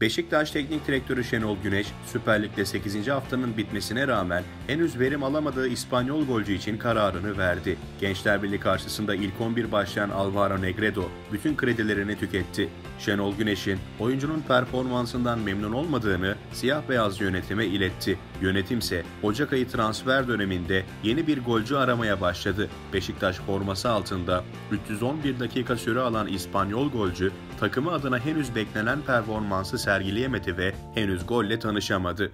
Beşiktaş Teknik Direktörü Şenol Güneş, Süper Lig'de 8. haftanın bitmesine rağmen henüz verim alamadığı İspanyol golcü için kararını verdi. Gençler Birliği karşısında ilk 11 başlayan Alvaro Negredo bütün kredilerini tüketti. Şenol Güneş'in oyuncunun performansından memnun olmadığını siyah beyaz yönetime iletti. Yönetimse Ocak ayı transfer döneminde yeni bir golcü aramaya başladı. Beşiktaş forması altında 311 dakika süre alan İspanyol golcü takımı adına henüz beklenen performansı sergileyemedi ve henüz golle tanışamadı.